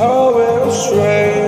so strange